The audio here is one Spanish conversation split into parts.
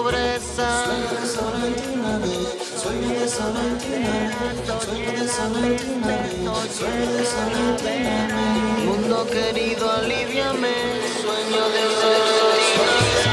Sueño de salud, Sueño de salud, una Sueño de salud, Sueño de salud, Mundo querido, alívame Sueño de salud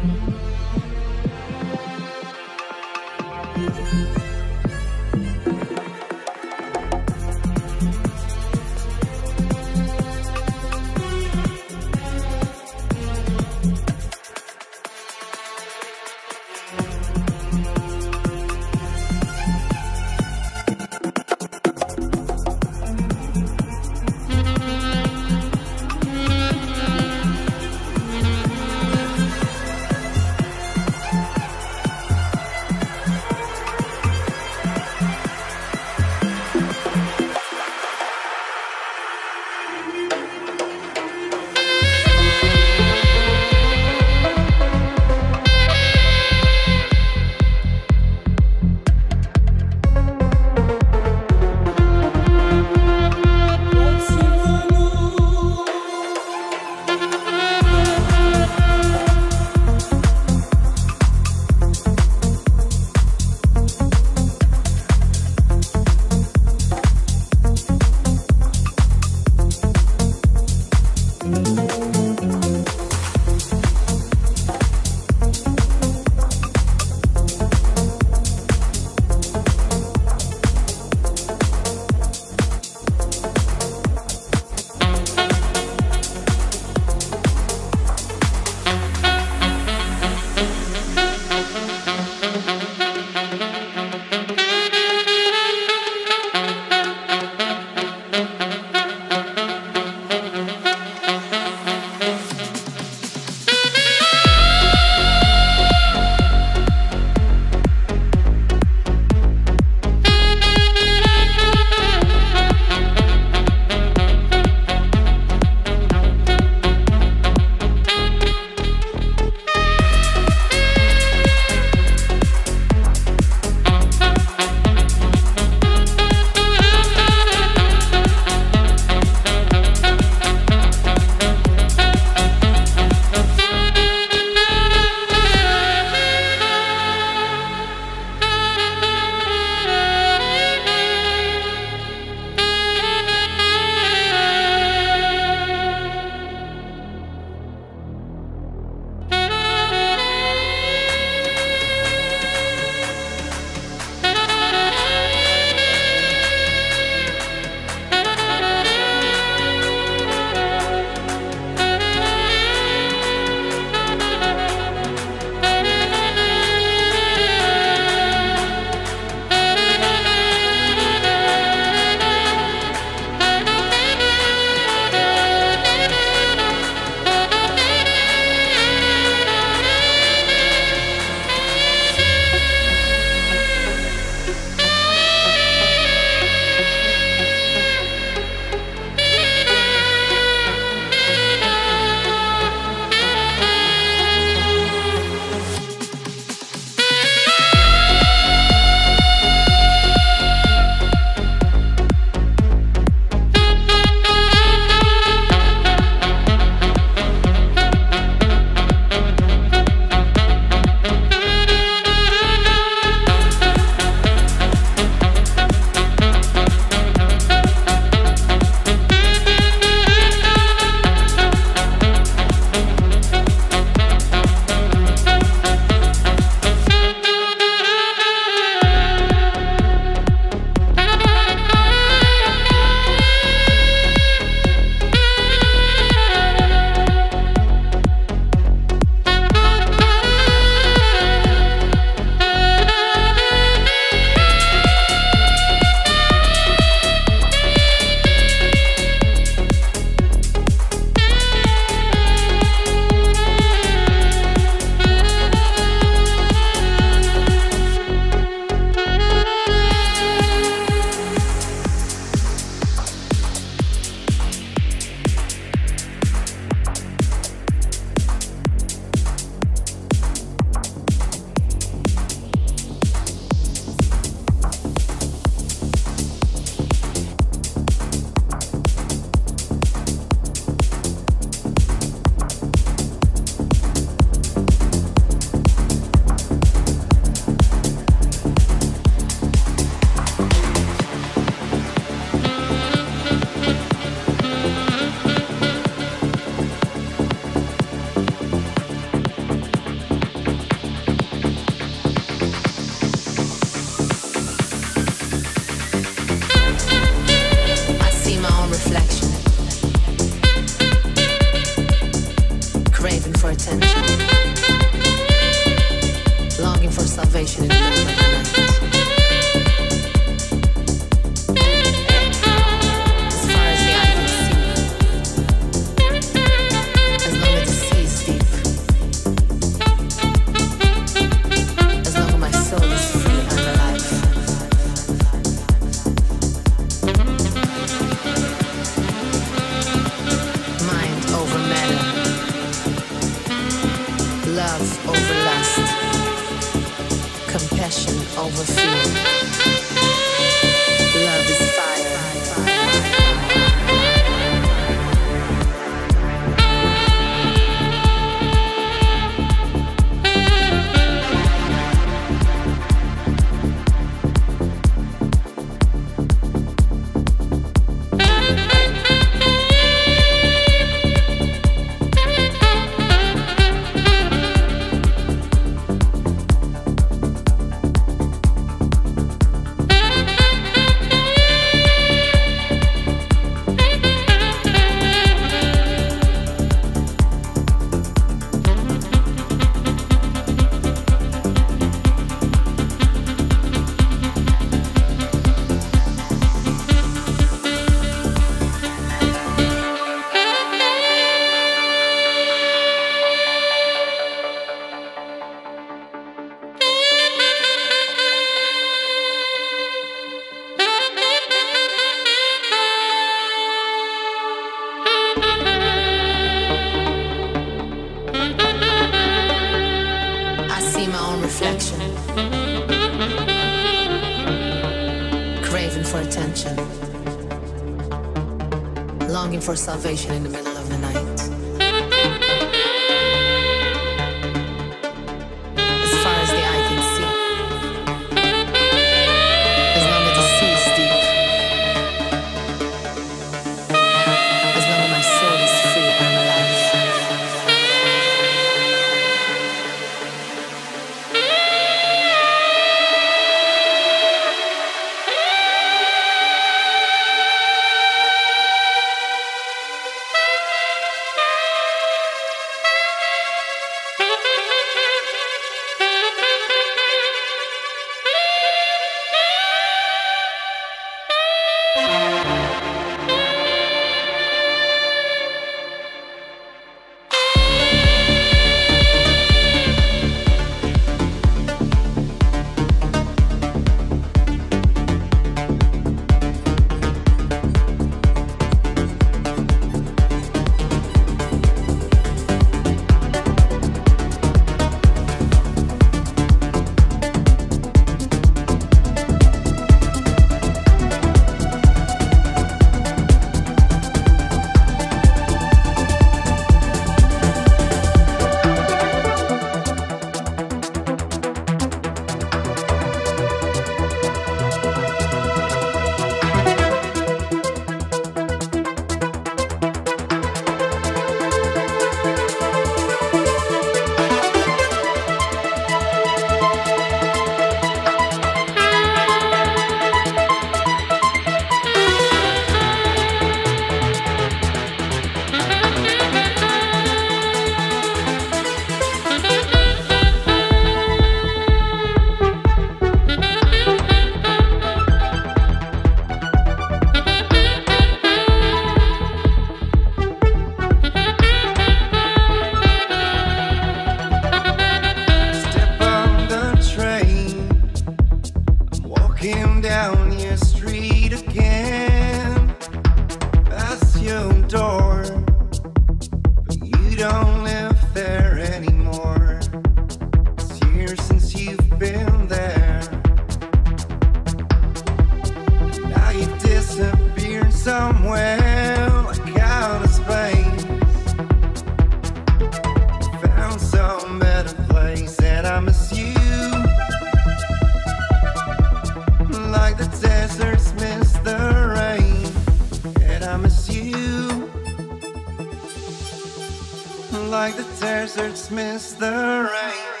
Deserts miss the rain.